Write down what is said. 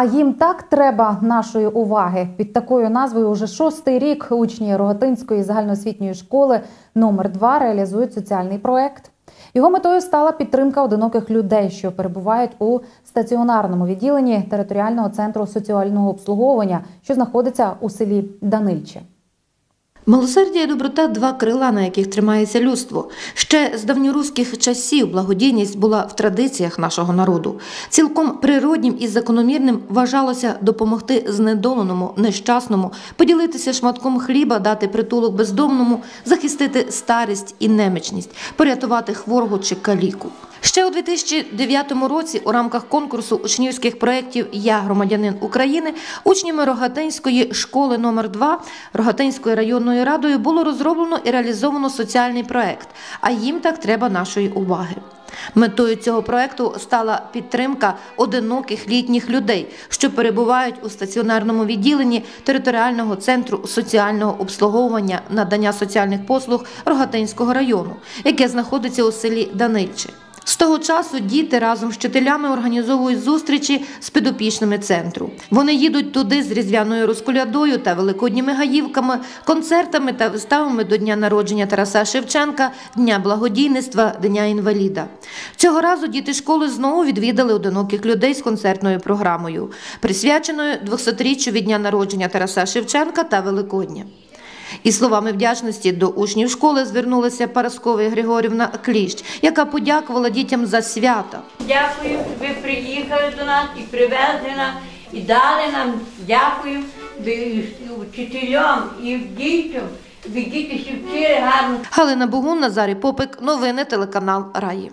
А їм так треба нашої уваги. Під такою назвою уже шостий рік учні Рогатинської загальноосвітньої школи номер 2 реалізують соціальний проект. Його метою стала підтримка одиноких людей, що перебувають у стаціонарному відділенні територіального центру соціального обслуговування, що знаходиться у селі Данильче. Милосердя і доброта два крила, на яких тримається людство. Ще з давньоруських часів благодійність була в традиціях нашого народу. Цілком природнім і закономірним вважалося допомогти знедоленому, нещасному, поділитися шматком хліба, дати притулок бездомному, захистити старість і немічність, порятувати хворого чи каліку. Ще у 2009 році у рамках конкурсу учнівських проєктів Я громадянин України учнями Рогатинської школи номер 2 Рогатинською районною радою було розроблено і реалізовано соціальний проєкт, а їм так треба нашої уваги. Метою цього проекту стала підтримка одиноких літніх людей, що перебувають у стаціонарному відділенні територіального центру соціального обслуговування надання соціальних послуг Рогатинського району, яке знаходиться у селі Данильче. З того часу діти разом з вчителями організовують зустрічі з підопічними центру. Вони їдуть туди з різдвяною розколядою та великодніми гаївками, концертами та виставами до дня народження Тараса Шевченка, Дня благодійництва, Дня інваліда. Цього разу діти школи знову відвідали одиноких людей з концертною програмою, присвяченою 200-річчю від дня народження Тараса Шевченка та Великодня. І словами вдячності до учнів школи звернулася Парасковя Григорівна Кліщ, яка подякувала дітям за свято. Дякую, ви приїхали до нас і привезли нас, і дали нам дякую вчителям, і дітям. Діти всі вчили гарно. Галина Богун, Назарій Попик, новини телеканал Раї.